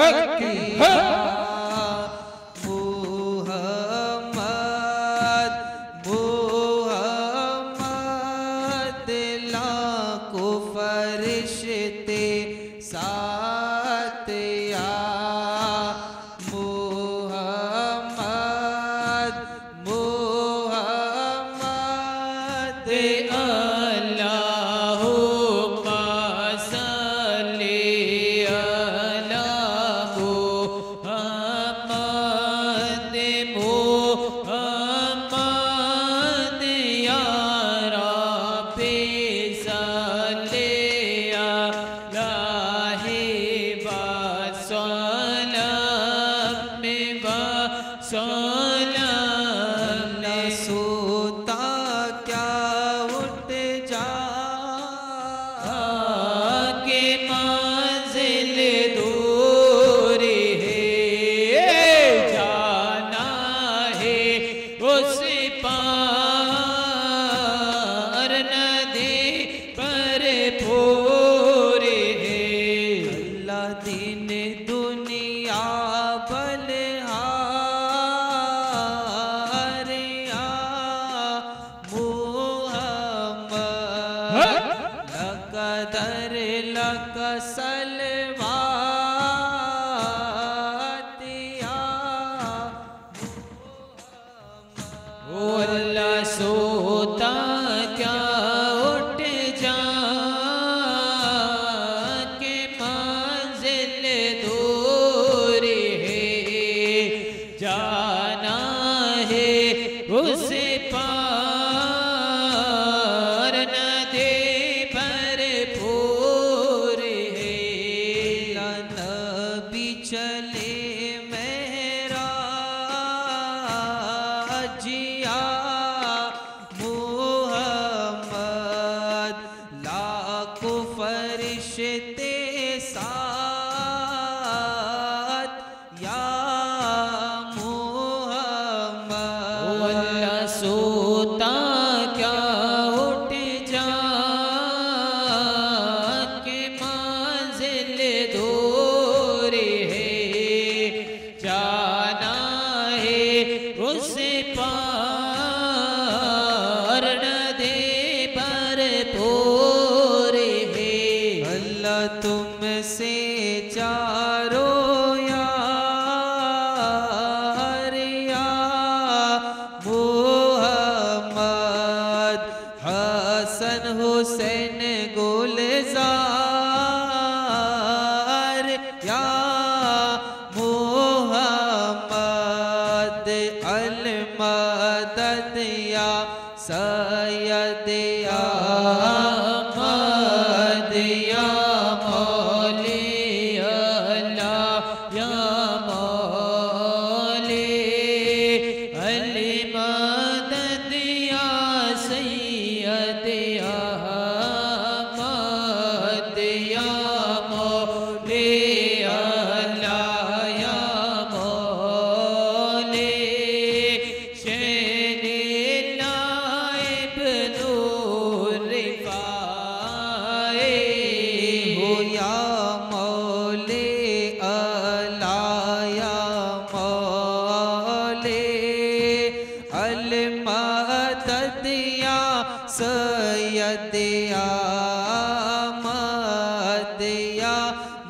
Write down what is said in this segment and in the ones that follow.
हसन हुसैन رسول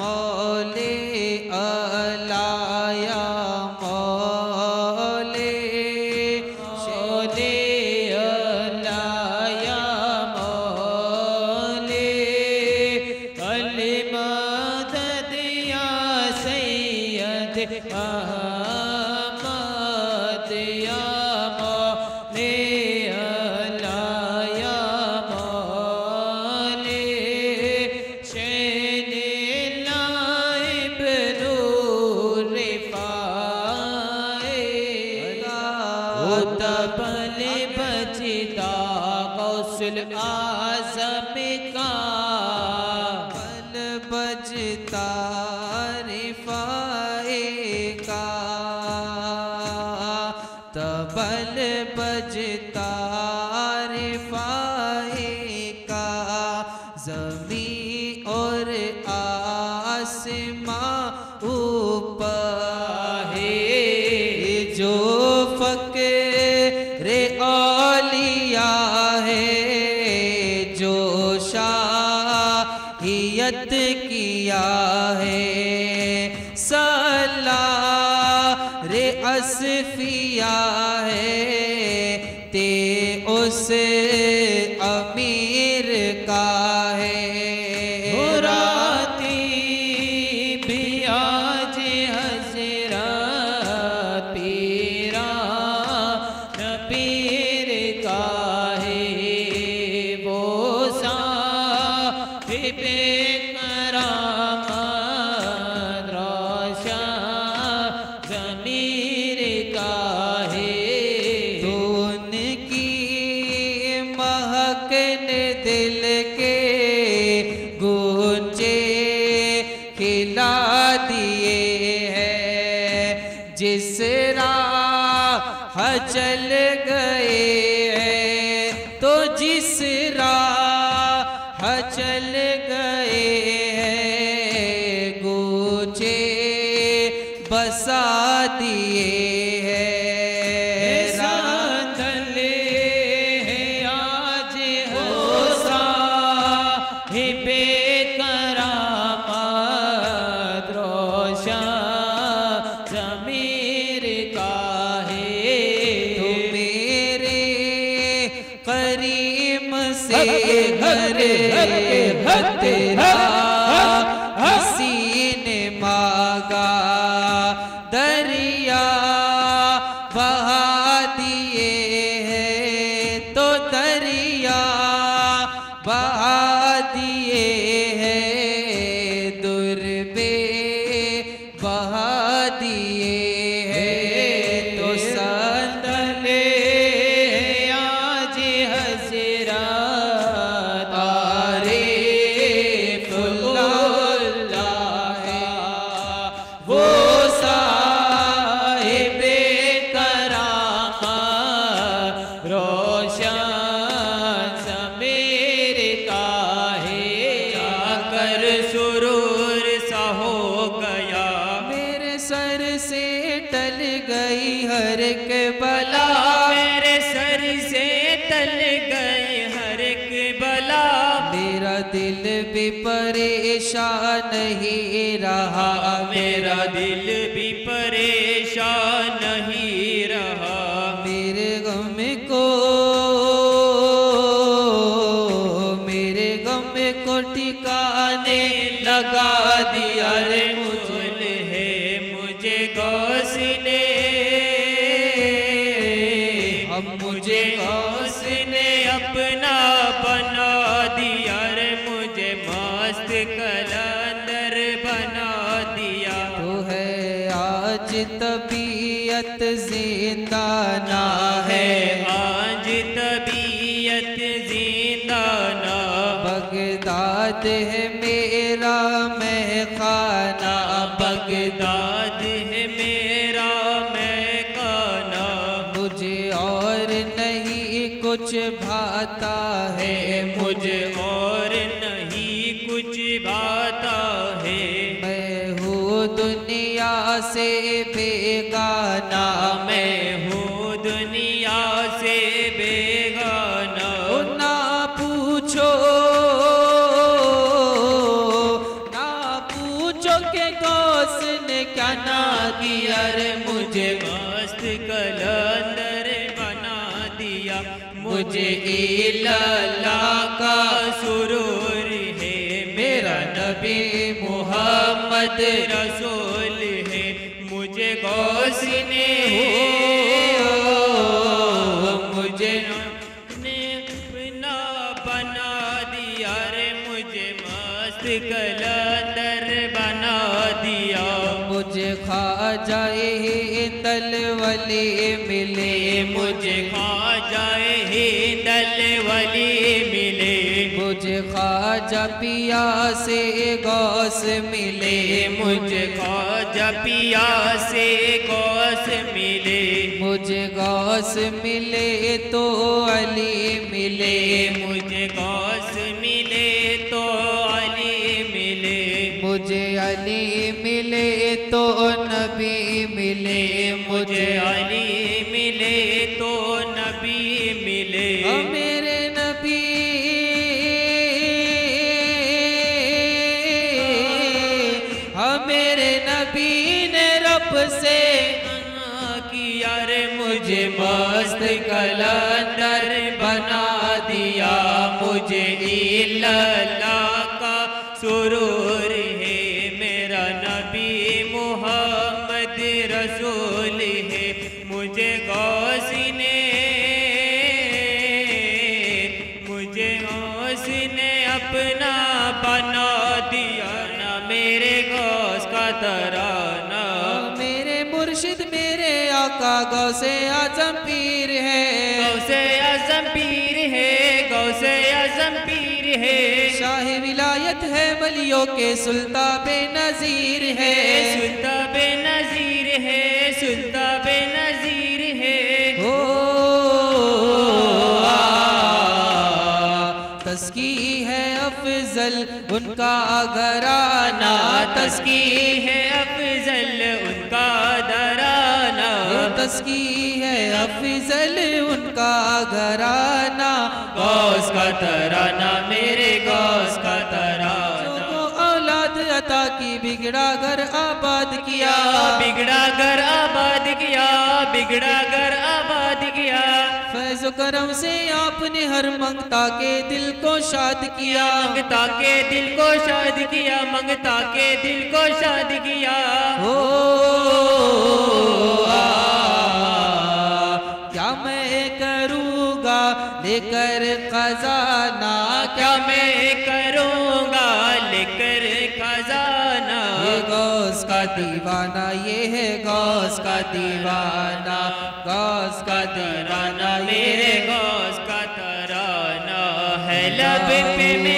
मौले तबल Hey, babe. परेशान नहीं रहा। तबीयत ज़िंदा ना है। आज तबीयत ज़िंदा ना। बगदाद है किया रे मुझे मस्त कलंदर बना दिया। मुझे इलाला का सुरूर है। मेरा नबी मोहम्मद रसूल है। मुझे गौस ने मुझे खा जाए तल वली मिले मुझे। खा जाए ही दल वली मिले। मुझे खाजा पिया से गौस मिले। मुझे ख्वाजा पिया से गौस मिले। मुझे गौस मिले तो अली मिले। मुझे गौस कलंदर बना दिया मुझे इल्ला का सुरूर है। मेरा नबी मोहम्मद रसूल है। मुझे गौस ने, मुझे गौस ने अपना बना दिया। ना मेरे गौस का तराना आका गौसे आज़म पीर है। गौसे आज़म पीर है गौसे आज़म पीर है। शाह विलायत है बलियों के सुल्ता बे नज़ीर है। सुल्ता बे नज़ीर है सुल्ता बे नज़ीर है। हो तस्की है अफजल उनका घराना तस्की है। तस्की है अफजल उनका घराना। गौस का तराना मेरे गौस का तराना। औलाद अता की बिगड़ा घर आबाद किया। बिगड़ा घर आबाद किया बिगड़ा घर आबाद किया। फैज करम से आपने हर मंगता के दिल को शाद किया। मंगता के दिल को शाद किया मंगता के दिल को शाद किया। हो क्या लेकर खजाना क्या मैं करूँगा? लेकर खजाना। गौस का दीवाना, ये है गौस का दीवाना। गौस का दीवाना मेरे गौस का तराना। है लब पे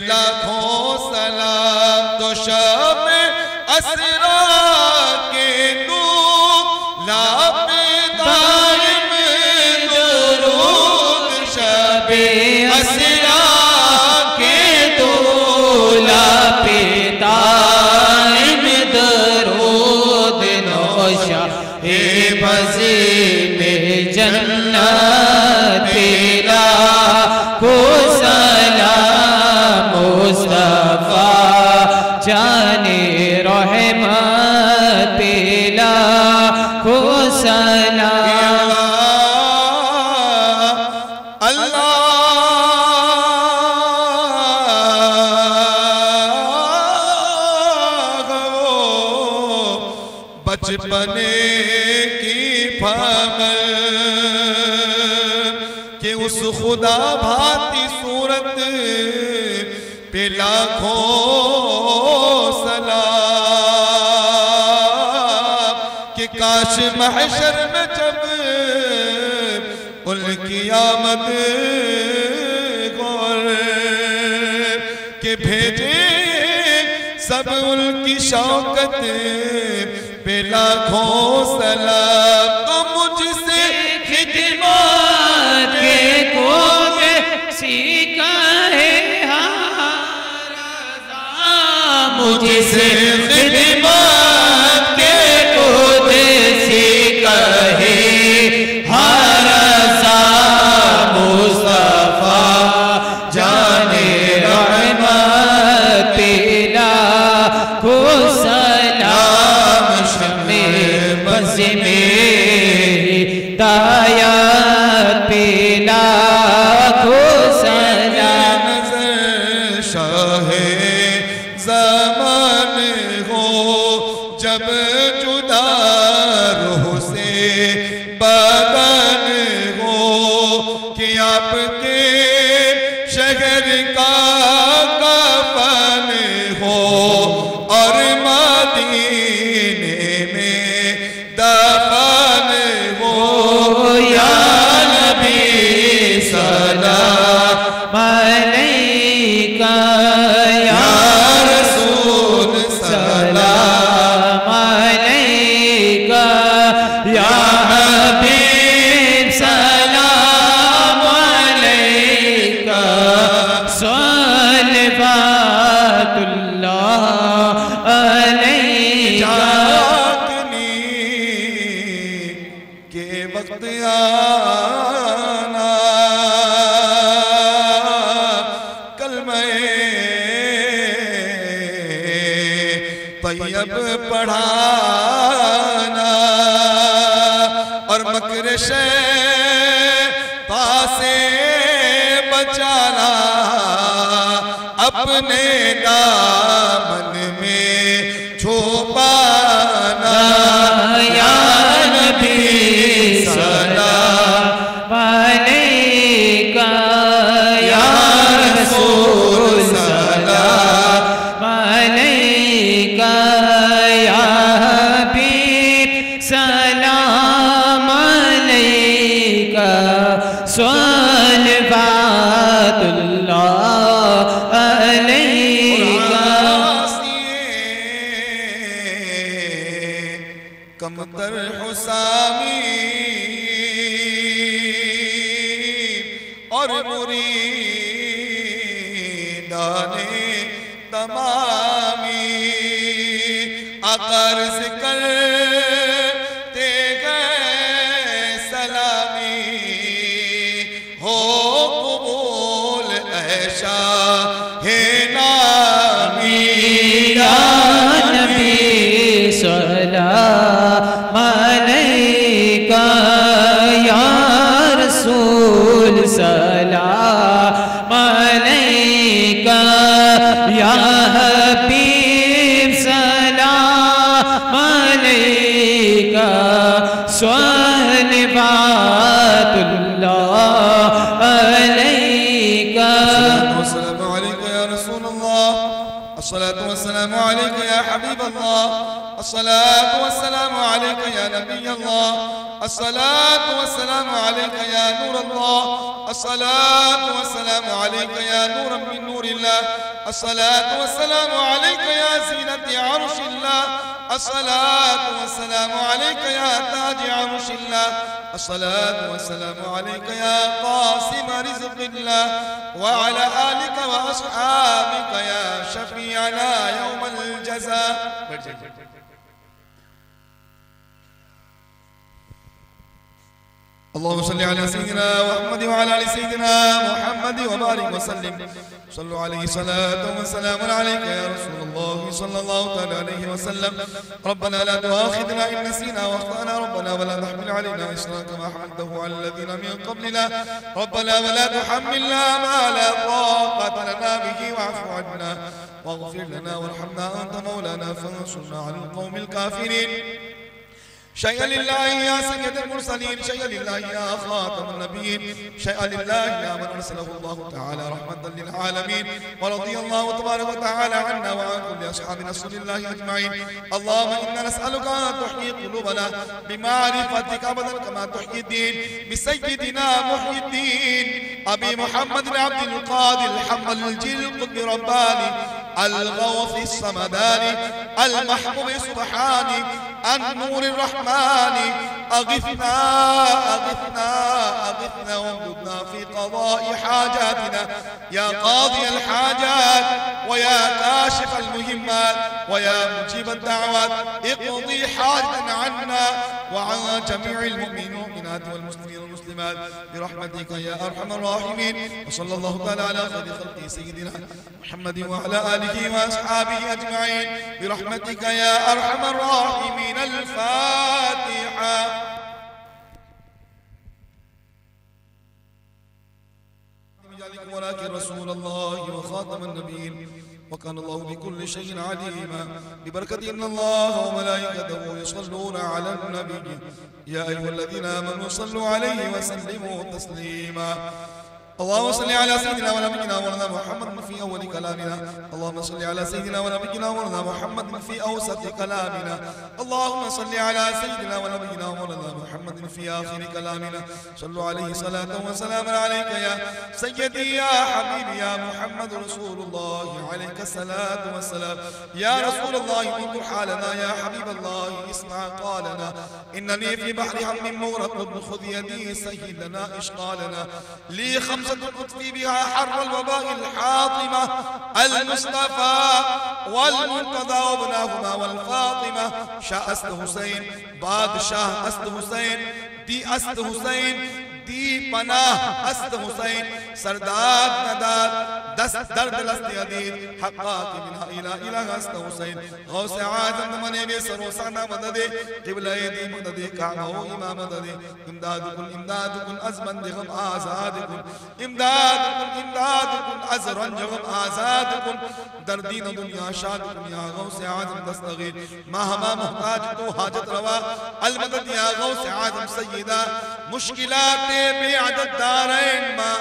लाखों सलाम तो शब असरा के तू लाभ बचपने की फामल के उस खुदा भाती सूरत पे लाखों सलाम के काश महशर में जब उनकी आमद गौर, के भेजे सब उनकी शौकत बेला लाखों सलाम। तो मुझसे खिदमत के को My. अपने दामन अकर्ज कर نبي الله. الصلاة والسلام عليك يا نور الله. الصلاة والسلام عليك يا نورا من نور الله. الصلاة والسلام عليك يا زينة عرش الله. الصلاة والسلام عليك يا تاج عرش الله. الصلاة والسلام عليك يا قاسم رزق الله. وعلى آلك وأصحابك يا شفيعنا يوم الجزاء. اللهم صل على سيدنا محمد وعلى آل سيدنا محمد وبارك وسلم. صلوا عليه صلاة وسلام عليك يا رسول الله صلى الله تعالى عليه وسلم. ربنا لا تؤاخذنا إن نسينا وأخطأنا. ربنا ولا تحمل علينا إصرا كما حملته على الذين من قبلنا. ربنا ولا تحملنا ما لا طاقة لنا به. واعف عنا واغفر لنا وارحمنا. أنت مولانا فانصرنا على القوم الكافرين. شيئا لله يا سيد المرسلين شيئا لله يا خاتم النبيين شيئا لله يا من أرسله الله تعالى رحمة للعالمين. ورضي الله تبارك وتعالى عنا وعن كل أصحاب رسول الله أجمعين. اللهم إنا نسألك أن تحيي قلوبنا بمعرفتك ابدا كما تحيي الدين. بسيدنا محيي الدين أبي محمد عبد القادر الحمد الجيل القطب رباني الغوث الصمداني المحبوب سبحاني النور الرحمن. أغثنا أغثنا أغثنا. وامددنا في قضاء حاجاتنا. يا قاضي الحاجات ويا كاشف المهمات ويا مجيب الدعوات. اقضي حاجة عنا وعن جميع المؤمنين والمسلمين. والمسلمات برحمتك يا أرحم الراحمين. وصلى الله تعالى على خير خلقه سيدنا محمد وعلى آله وأصحابه أجمعين. برحمتك يا أرحم الراحمين. الفاتحة. ولكن رسول الله وخاتم النبيين. وكان الله بكل شيء عليما. ببركة إن الله وملائكته يصلون على النبي. يا أيها الذين آمنوا صلوا عليه وسلموا تسليما. اللهم صل على سيدنا ونبينا ولنا محمد في أول كلامنا. اللهم صل على سيدنا ونبينا ولنا محمد في أوسط كلامنا. اللهم صل على سيدنا ونبينا ولنا محمد في آخر كلامنا. صلوا عليه صلاة وسلام عليك يا سيدي يا حبيبي يا محمد رسول الله. عليك الصلاة والسلام. يا رسول الله انظر حالنا. يا حبيب الله اسمع قالنا. إنني في بحر هم مغرق خذ يدي سيدنا اشقالنا لي خمس خمسة تطفي بها حر الوباء الحاطمة المصطفى والمرتضى وابناهما والفاطمة. شاء است حسين بادشاه است حسين دی است حسين. दी पना, हस्त हुसैन, सरदार नदार दस दर्द लस्त अदीद हक़ात बिना इला इला हस्त हुसैन। गौस आज़म मने बे सरोसाना मदद, क़िबला दी मदद का हो इमाम मदद। इमदाद कुल इमदाद कुल अजमन हम आज़ाद कुल इमदाद कुल इमदाद कुल अजरन जगम आज़ाद कुल न दुनिया, शाद दुनिया, गौस आज़म दस्तगीर। महमा मोहताज तो हाजत रवा। अल मदद या गौस आज़म सैयदा। मुश्किलात سیدہ مشکلات بے عدد دارین ما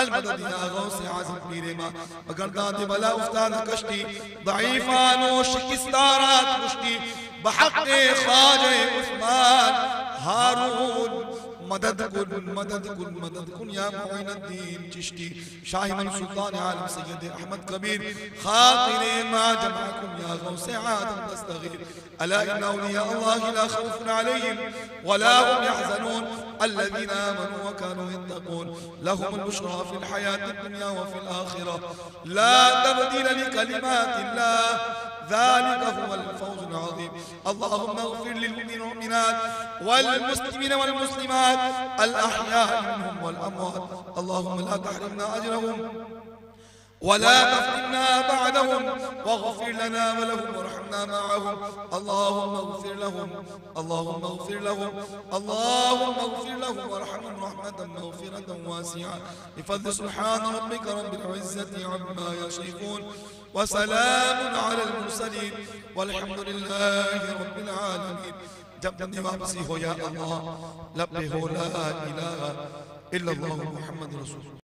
المدد يا غوث عزم پیر ما بگردان بلا افتاد کشتی ضعیفان و بحق خواجہ عثمان هارون مدد كن مدد كن مدد كن يا معين الدين. تشتي شاهي من سلطان عالم سيد احمد كبير خاطري ما جمعكم يا غوث عادم تستغير الا ان اولياء الله لا خوف عليهم ولا هم يحزنون الذين آمنوا وكانوا يتقون لهم البشرى في الحياة الدنيا وفي الاخرة. لا تبديل لكلمات الله ذلك هو الفوز العظيم. اللهم اغفر للمؤمنين والمؤمنات والمسلمين والمسلمات الأحياء منهم والأموات. اللهم لا تحرمنا أجرهم. ولا تفتنا بعدهم واغفر لنا ولهم وارحمنا معهم. اللهم اغفر لهم اللهم اغفر لهم اللهم اغفر لهم وارحمهم رحمة مغفرة واسعة. بفضل سبحان ربك رب العزة عما يصفون وسلام على المرسلين والحمد لله رب العالمين. جب جب واپسی ہو یا اللہ لب ہو لا الہ إلا اللہ محمد رسول اللہ